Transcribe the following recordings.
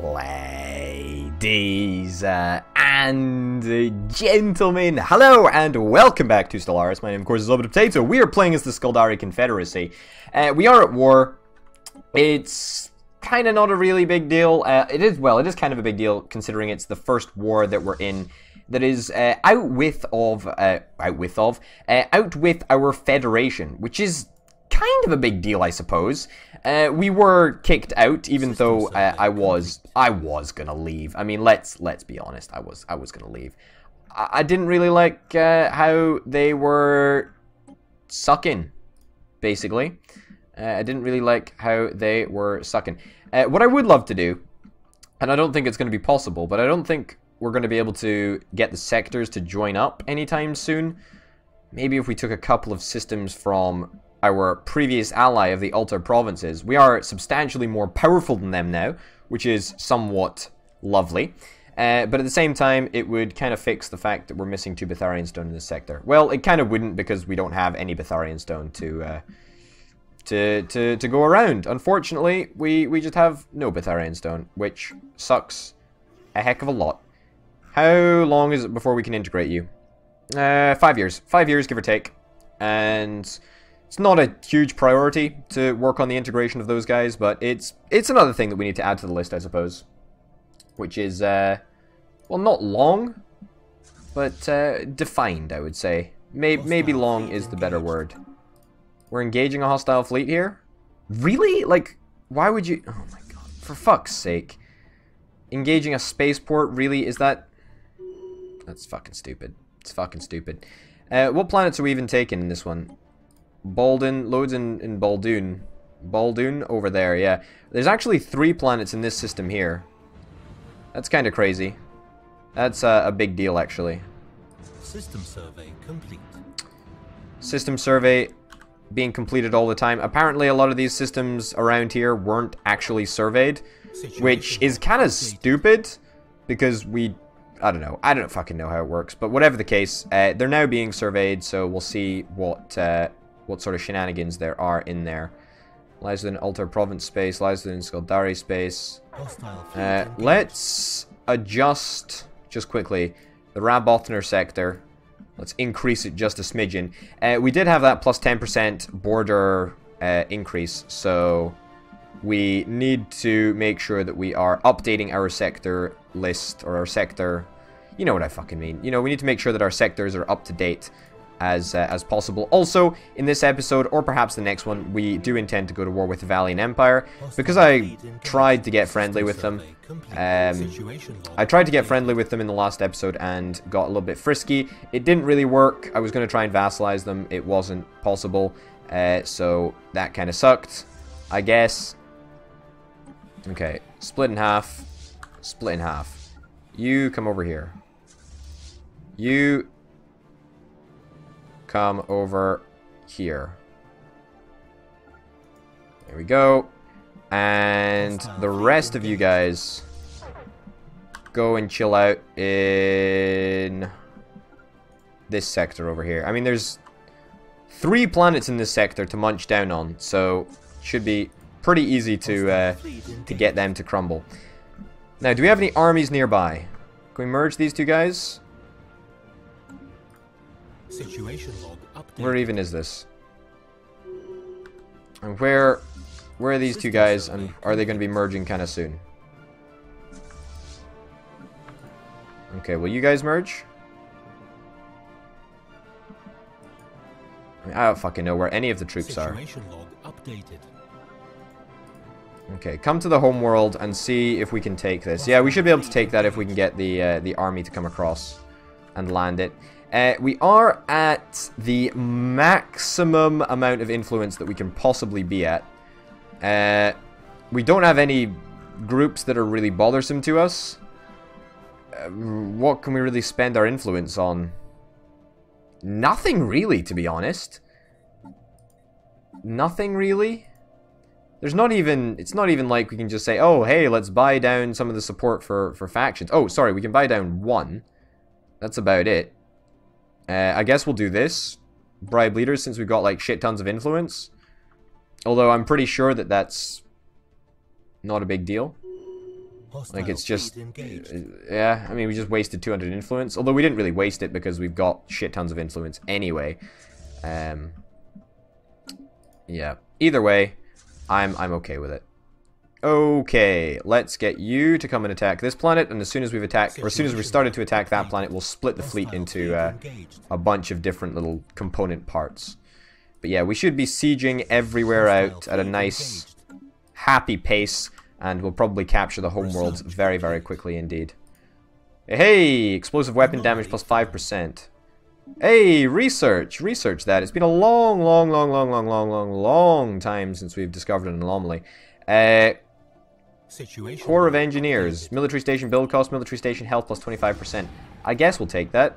Ladies uh, and gentlemen, hello and welcome back to Stellaris. My name, of course, is Orbital Potato. We are playing as the Scyldari Confederacy. Uh, we are at war. It's kind of not a really big deal. Uh, it is, well, it is kind of a big deal considering it's the first war that we're in that is uh, out with of, uh, out with of, out with our federation, which is kind of a big deal, I suppose. Uh, we were kicked out, even though uh, I was I was gonna leave. I mean, let's let's be honest. I was I was gonna leave. I, I didn't really like uh, how they were sucking, basically. Uh, I didn't really like how they were sucking. Uh, what I would love to do, and I don't think it's going to be possible, but I don't think we're going to be able to get the sectors to join up anytime soon. Maybe if we took a couple of systems from our previous ally of the Altar Provinces. We are substantially more powerful than them now, which is somewhat lovely. Uh, but at the same time, it would kind of fix the fact that we're missing two Betharian Stone in this sector. Well, it kind of wouldn't because we don't have any Betharian Stone to uh, to, to, to go around. Unfortunately, we, we just have no Betharian Stone, which sucks a heck of a lot. How long is it before we can integrate you? Uh, five years. Five years, give or take. And it's not a huge priority to work on the integration of those guys, but it's it's another thing that we need to add to the list, I suppose. Which is, uh, well, not long, but uh, defined, I would say. Maybe, maybe long is the better word. We're engaging a hostile fleet here? Really? Like, why would you... Oh my god, for fuck's sake. Engaging a spaceport, really? Is that... That's fucking stupid. It's fucking stupid. Uh, what planets are we even taking in this one? Baldin, loads in, in Baldoon. Baldoon over there, yeah. There's actually three planets in this system here. That's kind of crazy. That's uh, a big deal, actually. System survey complete. System survey being completed all the time. Apparently, a lot of these systems around here weren't actually surveyed, which is kind of stupid because we I don't know. I don't fucking know how it works. But whatever the case, uh, they're now being surveyed, so we'll see what uh, what sort of shenanigans there are in there. Lies within Altar Province space, lies within Scyldari space. Uh, let's adjust, just quickly, the Rabothner sector. Let's increase it just a smidgen. Uh, we did have that plus 10% border uh, increase, so we need to make sure that we are updating our sector list, or our sector... You know what I fucking mean. You know, we need to make sure that our sectors are up to date as uh, as possible. Also, in this episode, or perhaps the next one, we do intend to go to war with the Valiant Empire, because I tried to get friendly with them. Um, I tried to get friendly with them in the last episode and got a little bit frisky. It didn't really work. I was going to try and vassalize them. It wasn't possible, uh, so that kind of sucked, I guess. Okay, split in half. Split in half. You come over here. You come over here. There we go. And the rest of you guys go and chill out in this sector over here. I mean, there's three planets in this sector to munch down on, so should be pretty easy to uh, to get them to crumble. Now, do we have any armies nearby? Can we merge these two guys? Situation log update. Where even is this? And where where are these two guys and are they going to be merging kind of soon? Okay, will you guys merge? I, mean, I don't fucking know where any of the troops are. Log updated. Okay, come to the home world and see if we can take this. Yeah, we should be able to take that if we can get the uh, the army to come across and land it. Uh, we are at the maximum amount of influence that we can possibly be at. Uh, we don't have any groups that are really bothersome to us. Uh, what can we really spend our influence on? Nothing really, to be honest. Nothing really. There's not even, it's not even like we can just say, oh, hey, let's buy down some of the support for, for factions. Oh, sorry, we can buy down one. That's about it. Uh, I guess we'll do this. Bribe leaders since we've got like shit tons of influence. Although I'm pretty sure that that's not a big deal. Like it's just, uh, yeah. I mean, we just wasted 200 influence. Although we didn't really waste it because we've got shit tons of influence anyway. Um, yeah. Either way, I'm I'm okay with it. Okay, let's get you to come and attack this planet, and as soon as we've attacked, or as soon as we've started to attack that planet, we'll split the fleet into uh, a bunch of different little component parts. But yeah, we should be sieging everywhere out at a nice, happy pace, and we'll probably capture the homeworlds very, very quickly indeed. Hey, explosive weapon damage plus 5%. Hey, research, research that. It's been a long, long, long, long, long, long, long, long time since we've discovered an anomaly. Uh, Situation Corps of Engineers. Military station build cost, military station health plus 25%. I guess we'll take that.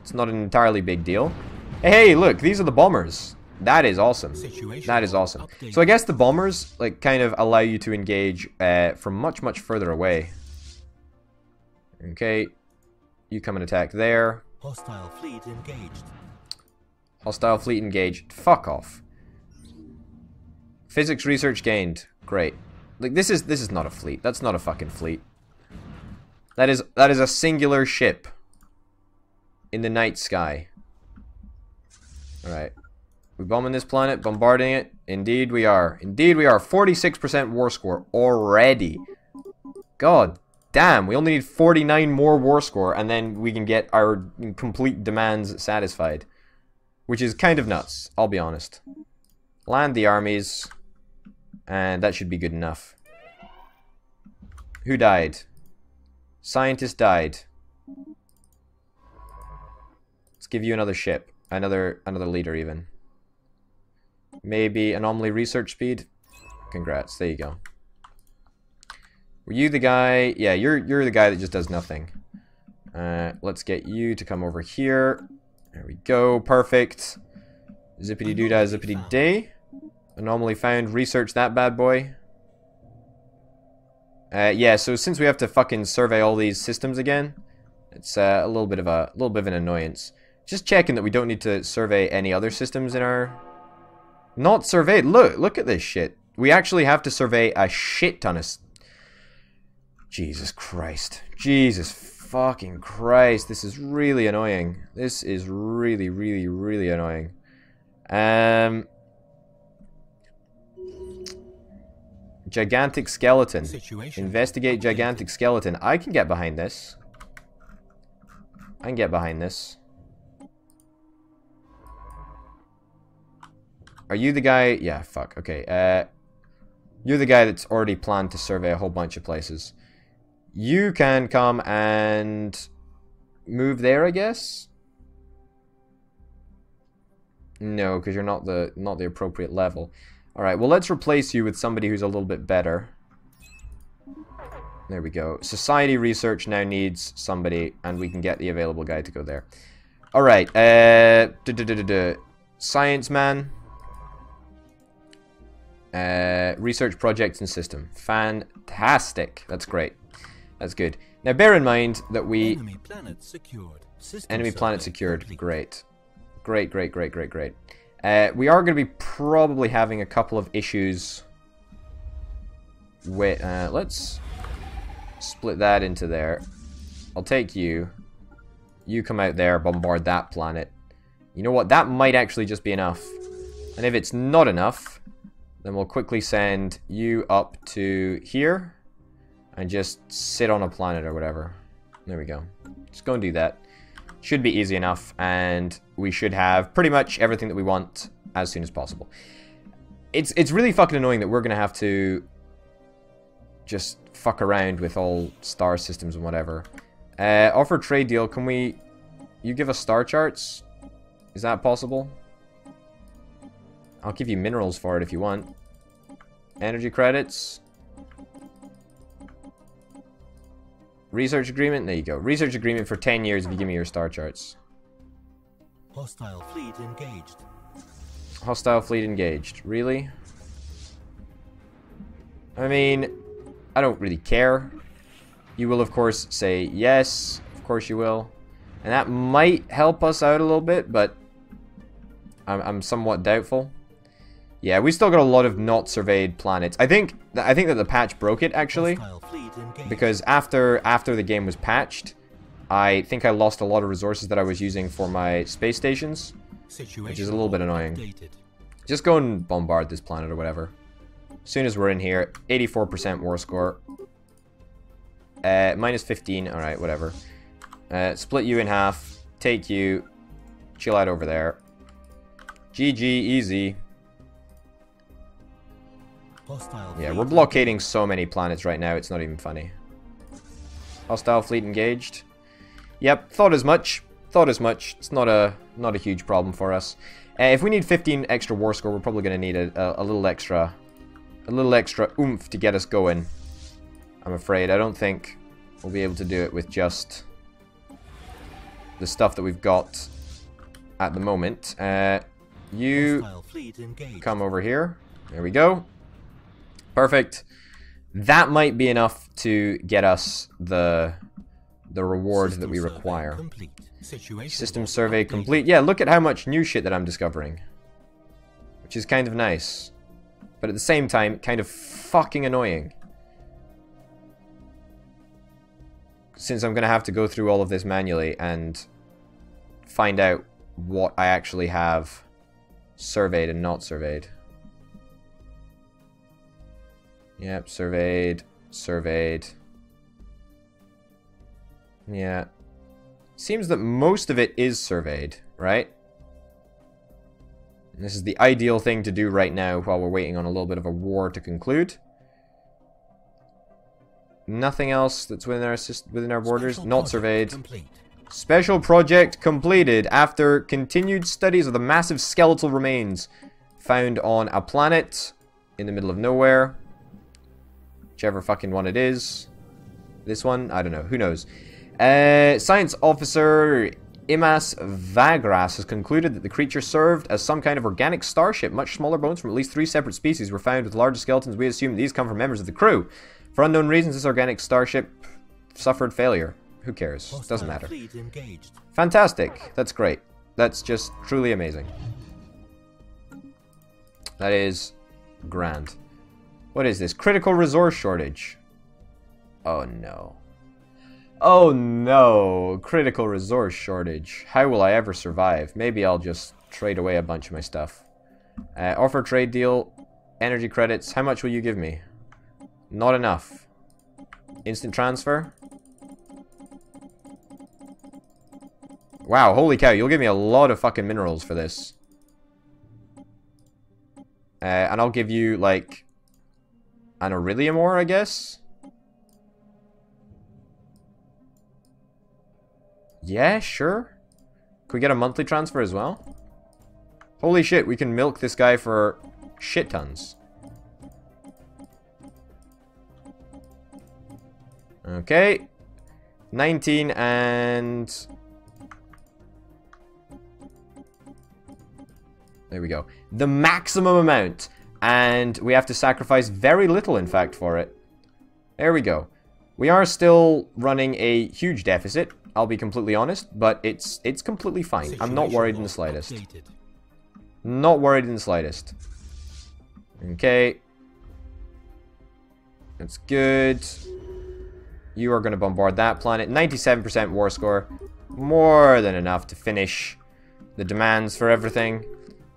It's not an entirely big deal. Hey, look, these are the bombers. That is awesome. That is awesome. So I guess the bombers, like, kind of allow you to engage uh, from much, much further away. Okay. You come and attack there. Hostile fleet engaged. Hostile fleet engaged. Fuck off. Physics research gained. Great. Like this is this is not a fleet. That's not a fucking fleet. That is that is a singular ship in the night sky. Alright. We bombing this planet, bombarding it. Indeed we are. Indeed we are. 46% war score already. God damn, we only need 49 more war score and then we can get our complete demands satisfied. Which is kind of nuts, I'll be honest. Land the armies, and that should be good enough. Who died? Scientist died. Let's give you another ship. Another another leader even. Maybe anomaly research speed? Congrats, there you go. Were you the guy? Yeah, you're you're the guy that just does nothing. Uh, let's get you to come over here. There we go, perfect. Zippity doo dah, zippity day. Anomaly found. Research that bad boy. Uh, yeah, so since we have to fucking survey all these systems again, it's uh, a little bit of a little bit of an annoyance. Just checking that we don't need to survey any other systems in our. Not surveyed. Look, look at this shit. We actually have to survey a shit ton of. Jesus Christ. Jesus fucking Christ. This is really annoying. This is really, really, really annoying. Um. Gigantic skeleton. Situation Investigate gigantic skeleton. I can get behind this. I can get behind this. Are you the guy? Yeah, fuck. Okay. Uh, you're the guy that's already planned to survey a whole bunch of places. You can come and move there, I guess. No, because you're not the not the appropriate level. All right. Well, let's replace you with somebody who's a little bit better. There we go. Society research now needs somebody, and we can get the available guy to go there. All right. Uh, duh, duh, duh, science man. Uh, research projects and system. Fantastic. That's great. That's good. Now, bear in mind that we Enemy planet secured. System enemy planet secured. Great. Great, great, great, great, great. Uh, we are going to be probably having a couple of issues with... Uh, let's split that into there. I'll take you. You come out there, bombard that planet. You know what? That might actually just be enough. And if it's not enough, then we'll quickly send you up to here and just sit on a planet or whatever. There we go. Just go and do that. Should be easy enough, and we should have pretty much everything that we want as soon as possible. It's it's really fucking annoying that we're gonna have to just fuck around with all star systems and whatever. Uh, offer trade deal. Can we? You give us star charts? Is that possible? I'll give you minerals for it if you want. Energy credits. Research agreement. There you go. Research agreement for 10 years if you give me your star charts. Hostile fleet engaged. Hostile fleet engaged. Really? I mean, I don't really care. You will, of course, say yes. Of course you will. And that might help us out a little bit, but I'm, I'm somewhat doubtful. Yeah, we still got a lot of not surveyed planets. I think I think that the patch broke it actually Hostile fleet engaged. because after after the game was patched, I think I lost a lot of resources that I was using for my space stations. Situation is a little bit annoying. updated. Just go and bombard this planet or whatever. As soon as we're in here, 84% war score. Uh, minus 15, alright, whatever. Uh, split you in half, take you, chill out over there. GG, easy. Hostile Yeah, we're blockading so many planets right now, it's not even funny. Hostile fleet engaged. Yep, thought as much. Thought as much. It's not a not a huge problem for us. Uh, if we need 15 extra war score, we're probably going to need a, a, a little extra a little extra oomph to get us going. I'm afraid. I don't think we'll be able to do it with just the stuff that we've got at the moment. Uh, you Hostile fleet engaged. come over here. There we go. Perfect. That might be enough to get us the the reward System that we require. System survey updated. complete. Yeah, look at how much new shit that I'm discovering. Which is kind of nice. But at the same time, kind of fucking annoying. Since I'm going to have to go through all of this manually and find out what I actually have surveyed and not surveyed. Yep, surveyed, surveyed. Yeah. Seems that most of it is surveyed, right? And this is the ideal thing to do right now while we're waiting on a little bit of a war to conclude. Nothing else that's within our within our borders, Special not surveyed. Complete. Special project completed after continued studies of the massive skeletal remains found on a planet in the middle of nowhere. Whichever fucking one it is. This one? I don't know. Who knows? Uh, Science Officer Imas Vagras has concluded that the creature served as some kind of organic starship. Much smaller bones from at least three separate species were found with larger skeletons. We assume these come from members of the crew. For unknown reasons, this organic starship suffered failure. Who cares? Doesn't matter. Fantastic. That's great. That's just truly amazing. That is grand. What is this? Critical resource shortage. Oh no. Oh no. Critical resource shortage. How will I ever survive? Maybe I'll just trade away a bunch of my stuff. Uh, offer trade deal. Energy credits. How much will you give me? Not enough. Instant transfer. Wow, holy cow, you'll give me a lot of fucking minerals for this. Uh, and I'll give you, like, an Orillium ore, I guess? Yeah, sure. Could we get a monthly transfer as well? Holy shit, we can milk this guy for shit tons. Okay. 19 and... There we go. The maximum amount. And we have to sacrifice very little, in fact, for it. There we go. We are still running a huge deficit, I'll be completely honest, but it's it's completely fine. I'm not worried in the slightest. Not worried in the slightest. Okay. That's good. You are going to bombard that planet. 97% war score. More than enough to finish the demands for everything.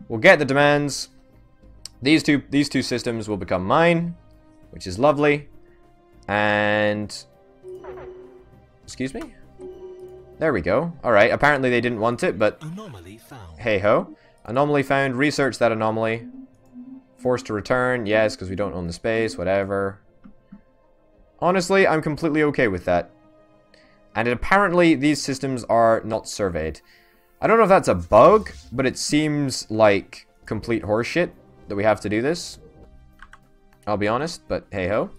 We'll get the demands. These two these two systems will become mine, which is lovely. And excuse me? There we go. Alright, apparently they didn't want it, but Anomaly found. Hey ho. Anomaly found. Research that anomaly. Forced to return. Yes, because we don't own the space. Whatever. Honestly, I'm completely okay with that. And it, apparently, these systems are not surveyed. I don't know if that's a bug, but it seems like complete horseshit that we have to do this. I'll be honest, but hey ho.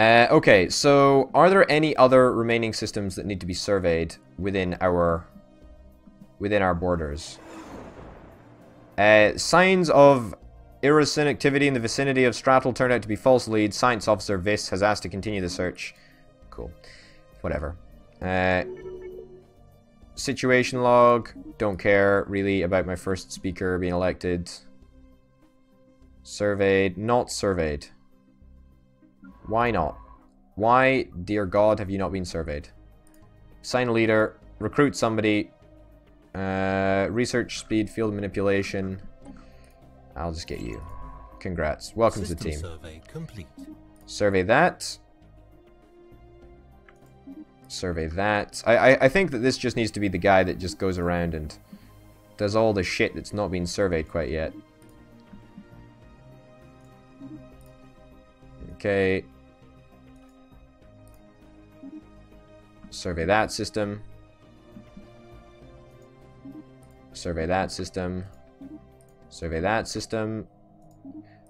Uh, okay, so are there any other remaining systems that need to be surveyed within our within our borders? Uh, signs of Irrison activity in the vicinity of Stratel turned out to be false leads. Science Officer Viss has asked to continue the search. Cool. Whatever. Uh, situation log. Don't care really about my first speaker being elected. Surveyed, not surveyed. Why not? Why, dear God, have you not been surveyed? Sign a leader, recruit somebody, uh, research speed, field manipulation. I'll just get you. Congrats. Welcome System to the team. survey complete. Survey that. Survey that. I, I, I think that this just needs to be the guy that just goes around and does all the shit that's not been surveyed quite yet. Okay. Survey that system. Survey that system. Survey that system.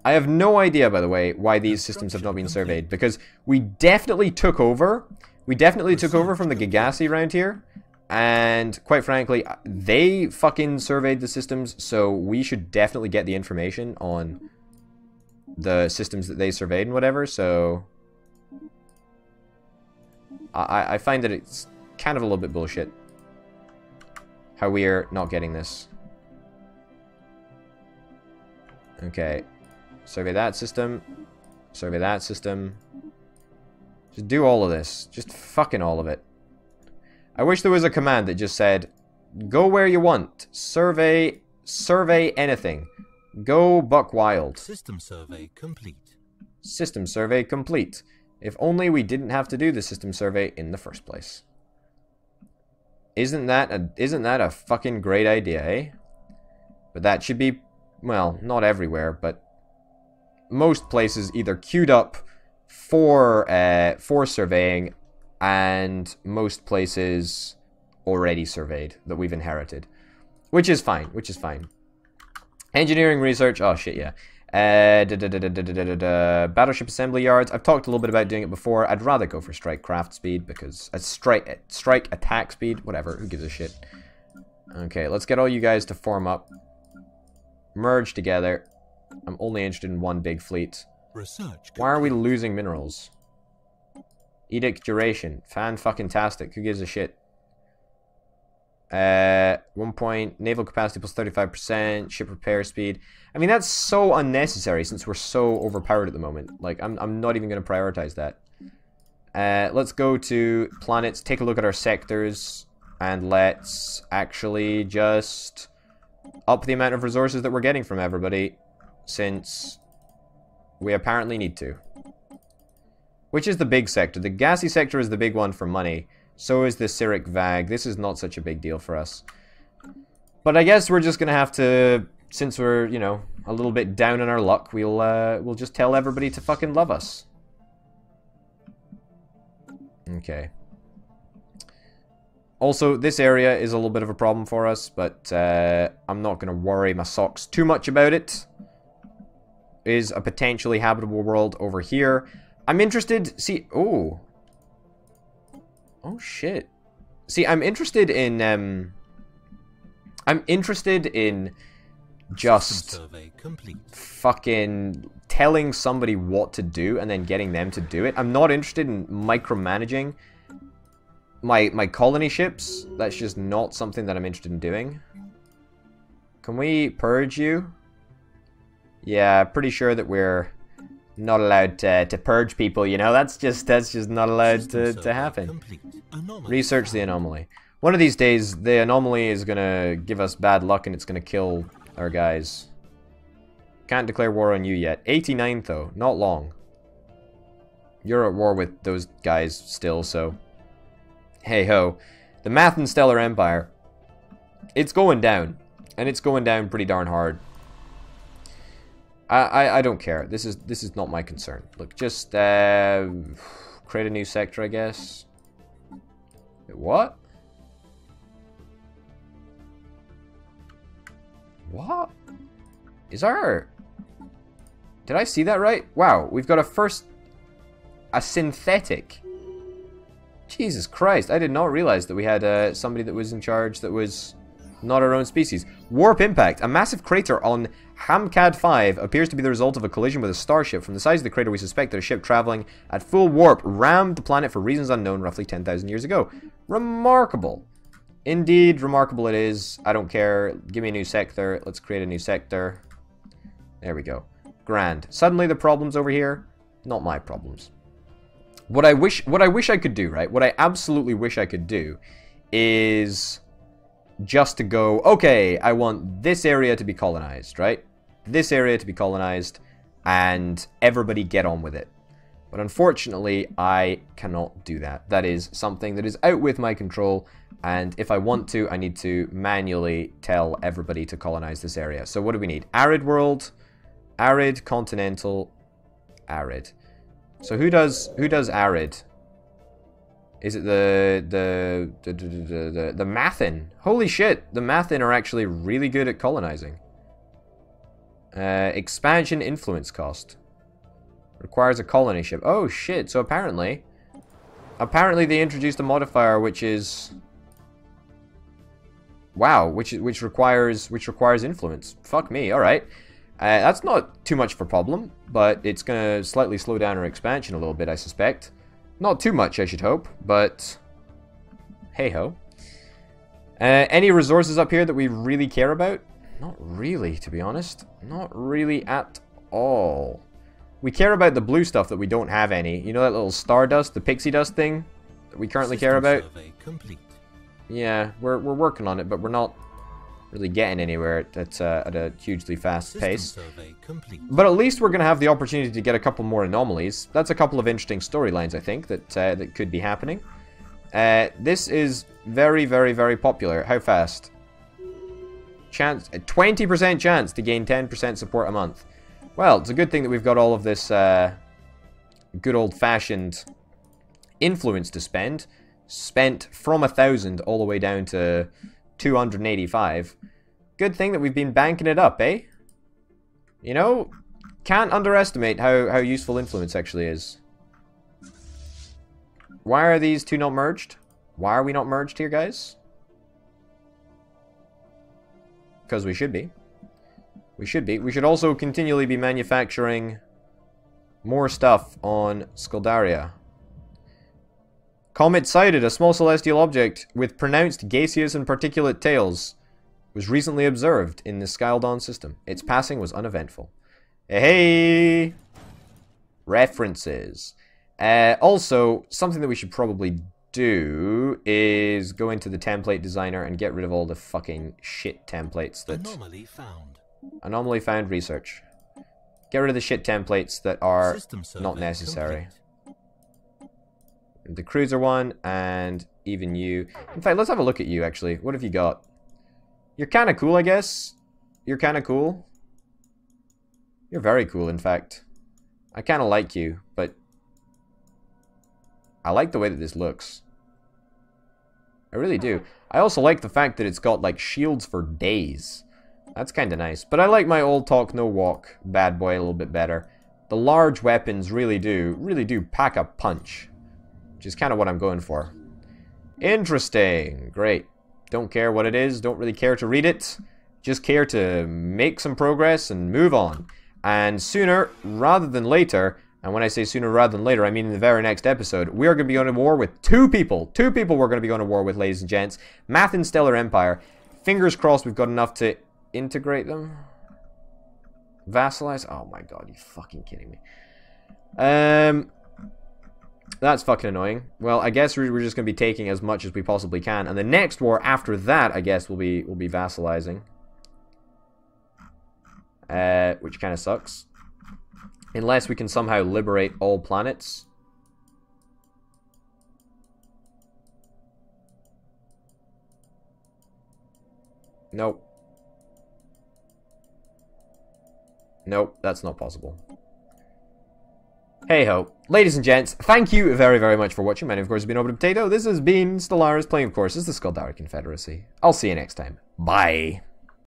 I have no idea, by the way, why these systems have not been surveyed, because we definitely took over. We definitely took over from the Gagasi around here, and quite frankly, uh, they fucking surveyed the systems, so we should definitely get the information on the systems that they surveyed and whatever, so... I, I find that it's kind of a little bit bullshit how we're not getting this. Okay. Survey that system. Survey that system. Just do all of this. Just fucking all of it. I wish there was a command that just said, go where you want. Survey, survey anything. Go buck wild. System survey complete. System survey complete. If only we didn't have to do the system survey in the first place. Isn't that a isn't that a fucking great idea, eh? But that should be well, not everywhere, but most places either queued up for uh, for surveying and most places already surveyed that we've inherited. Which is fine, which is fine. Engineering research, oh shit, yeah. Uh, battleship assembly yards. I've talked a little bit about doing it before. I'd rather go for strike craft speed because a strike uh, strike attack speed, whatever. Who gives a shit? Okay, let's get all you guys to form up, merge together. I'm only interested in one big fleet. Research. Why are we losing minerals? Edict duration. Fan fucking tastic. Who gives a shit? Uh, one point naval capacity plus plus thirty five percent, ship repair speed. I mean that's so unnecessary since we're so overpowered at the moment. Like I'm I'm not even going to prioritize that. Uh, let's go to planets, take a look at our sectors, and let's actually just up the amount of resources that we're getting from everybody, since we apparently need to. Which is the big sector? The gassy sector is the big one for money. So is the Cyric Vag. This is not such a big deal for us. But I guess we're just gonna have to, since we're, you know, a little bit down on our luck, we'll, uh, we'll just tell everybody to fucking love us. Okay. Also, this area is a little bit of a problem for us, but uh, I'm not gonna worry my socks too much about it. Is a potentially habitable world over here. I'm interested, see, oh, Oh shit. See, I'm interested in um I'm interested in just fucking telling somebody what to do and then getting them to do it. I'm not interested in micromanaging my my colony ships. That's just not something that I'm interested in doing. Can we purge you? Yeah, pretty sure that we're not allowed to, to purge people, you know? That's just that's just not allowed to, to happen. Research the anomaly. One of these days, the anomaly is gonna give us bad luck and it's gonna kill our guys. Can't declare war on you yet. 89 though, not long. You're at war with those guys still, so... Hey ho. The Math and Stellar Empire. It's going down. And it's going down pretty darn hard. I, I, don't care. This is this is not my concern. Look, just uh, create a new sector, I guess. What? What? Is our... Did I see that right? Wow, we've got a first... A synthetic. Jesus Christ, I did not realize that we had uh, somebody that was in charge that was not our own species. Warp impact. A massive crater on Hamcad 5 appears to be the result of a collision with a starship. From the size of the crater, we suspect that a ship traveling at full warp rammed the planet for reasons unknown roughly 10,000 years ago. Remarkable. Indeed, remarkable it is. I don't care. Give me a new sector. Let's create a new sector. There we go. Grand. Suddenly the problems over here, not my problems. What I wish what I wish I could do, right? What I absolutely wish I could do is just to go, okay, I want this area to be colonized, right? This area to be colonized and everybody get on with it. But unfortunately, I cannot do that. That is something that is out with my control, and if I want to, I need to manually tell everybody to colonize this area. So what do we need? Arid world, arid, continental, arid. So who does who does arid? Is it the the the the the, the, the Mathin? Holy shit, the Mathin are actually really good at colonizing. Uh, expansion influence cost. Requires a colony ship. Oh shit, so apparently... Apparently they introduced a modifier which is... Wow, which which requires which requires influence. Fuck me, alright. Uh, that's not too much of a problem, but it's gonna slightly slow down our expansion a little bit, I suspect. Not too much, I should hope, but... Hey-ho. Uh, any resources up here that we really care about? Not really, to be honest. Not really at all. We care about the blue stuff that we don't have any. You know that little stardust, the pixie dust thing that we currently care about? Yeah, we're, we're working on it, but we're not really getting anywhere at, uh, at a hugely fast pace. But at least we're going to have the opportunity to get a couple more anomalies. That's a couple of interesting storylines, I think, that uh, that could be happening. Uh, this is very, very, very popular. How fast? Chance, 20% chance to gain 10% support a month. Well, it's a good thing that we've got all of this uh, good old-fashioned influence to spend. Spent from a thousand all the way down to 285. Good thing that we've been banking it up, eh? You know, can't underestimate how, how useful influence actually is. Why are these two not merged? Why are we not merged here, guys? Because we should be. We should be. We should also continually be manufacturing more stuff on Skuldaria. Comet sighted, a small celestial object with pronounced gaseous and particulate tails was recently observed in the Skaldon system. Its passing was uneventful. Hey! References. Uh, also, something that we should probably do is go into the template designer and get rid of all the fucking shit templates that Anomaly found. anomaly found research. Get rid of the shit templates that are not necessary. complete. The cruiser one and even you. In fact, let's have a look at you actually. What have you got? You're kind of cool, I guess. You're kind of cool. You're very cool, in fact. I kind of like you, but I like the way that this looks. I really do. I also like the fact that it's got like shields for days. That's kind of nice. But I like my old talk no walk bad boy a little bit better. The large weapons really do, really do pack a punch. Which is kind of what I'm going for. Interesting. Great. Don't care what it is. Don't really care to read it. Just care to make some progress and move on. And sooner rather than later, and when I say sooner rather than later, I mean in the very next episode, we are going to be going to war with two people. Two people we're going to be going to war with, ladies and gents. Math and Stellar Empire. Fingers crossed we've got enough to integrate them. Vassalize? Oh my god, you fucking kidding me. Um, that's fucking annoying. Well, I guess we're just going to be taking as much as we possibly can. And the next war after that, I guess, will be will be vassalizing. Uh, which kind of sucks. Unless we can somehow liberate all planets. Nope. Nope, that's not possible. Hey ho. Ladies and gents, thank you very, very much for watching. My name, of course, has been Orbital Potato. This has been Stellaris playing, of course, as the Scyldari Confederacy. I'll see you next time. Bye.